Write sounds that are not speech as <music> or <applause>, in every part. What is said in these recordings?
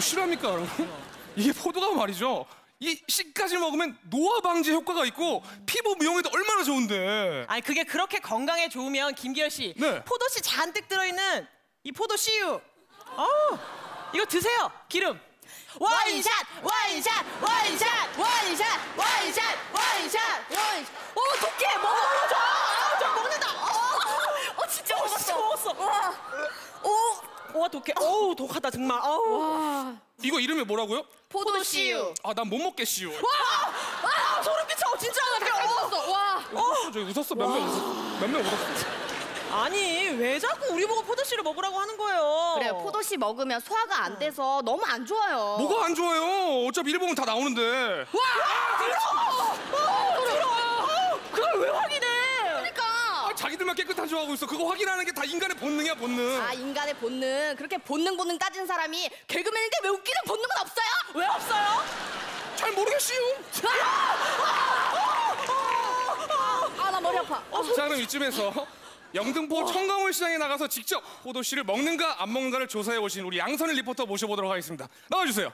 실화입니까 여러분? <laughs> 이게 포도가 말이죠. 이 씨까지 먹으면 노화 방지 효과가 있고 피부 미용에도 얼마나 좋은데. 아니 그게 그렇게 건강에 좋으면 김기열 씨 네. 포도씨 잔뜩 들어있는 이 포도 씨유. 어 이거 드세요. 기름. 원샷 원샷 원샷 원샷 원샷 원샷 원샷. 어 독해 먹어 먹어 아, 저 먹는다. 어, 어 진짜 먹었어. 먹었어. 와 오 독해 어우 독하다 정말 어우 이거 이름이 뭐라고요? 포도 씨유 아 난 못 먹겠시요. 와 소름 끼쳐 진짜 나 먹었어 와 웃었어 저기 웃었어 몇 명 웃었어 몇 명 웃었어. 아니 왜 자꾸 우리 보고 포도 씨를 먹으라고 하는 거예요 그래요. 포도씨 먹으면 소화가 안 돼서 너무 안 좋아요. 뭐가 안 좋아요? 어차피 일본은 다 나오는데. 그걸 왜 확인해? 그러니까. 아, 자기들만 깨끗한 줄 알고 있어. 그거 확인하는 게 다 인간의 본능이야 본능. 아 인간의 본능 그렇게 본능 본능 따진 사람이 개그맨인데 왜 웃기는 본능은 없어요? 왜 없어요? 잘 모르겠시요. 아 나 머리 아파. 자 그럼 이쯤에서 영등포 청가물 시장에 나가서 직접 포도씨를 먹는가 안 먹는가를 조사해 오신 우리 양선일 리포터 모셔보도록 하겠습니다. 나와주세요.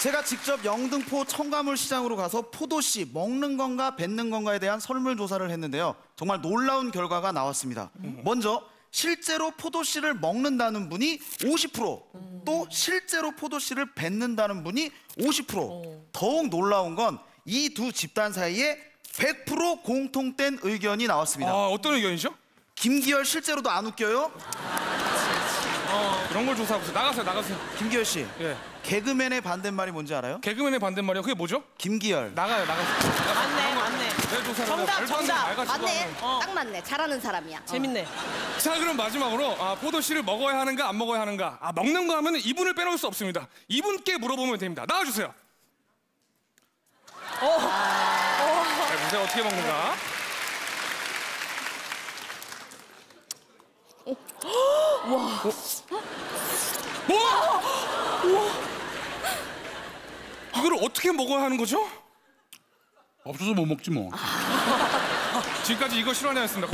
제가 직접 영등포 청가물 시장으로 가서 포도씨 먹는 건가 뱉는 건가에 대한 설문 조사를 했는데요. 정말 놀라운 결과가 나왔습니다. 먼저 실제로 포도씨를 먹는다는 분이 50%, 또 실제로 포도씨를 뱉는다는 분이 50%. 더욱 놀라운 건 이 두 집단 사이에 100% 공통된 의견이 나왔습니다. 아 어떤 의견이죠? 김기열 실제로도 안 웃겨요? 그런 걸 조사하고 있어요. 나가세요 나가세요. 김기열 씨, 예. 개그맨의 반대말이 뭔지 알아요? 개그맨의 반대말이요. 그게 뭐죠? 김기열. 나가요 나가세요. 맞네, 맞네. 정답, 정답. 맞네. 어. 딱 맞네. 잘하는 사람이야. 재밌네. 자 그럼 마지막으로 아, 포도씨를 먹어야 하는가 안 먹어야 하는가 아, 먹는 거 하면 이분을 빼놓을 수 없습니다 이분께 물어보면 됩니다 나와주세요 자, 보세요 어떻게 먹는가 와! 이거를 어떻게 먹어야 하는 거죠? 없어서 못 먹지 뭐. 지금까지 이거 실화냐였습니다